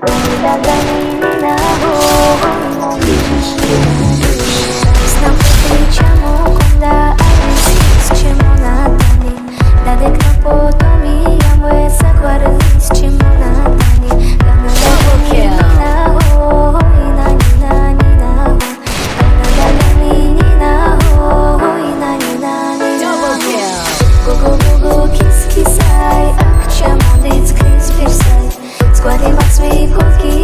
「おたがいになる」keep on keep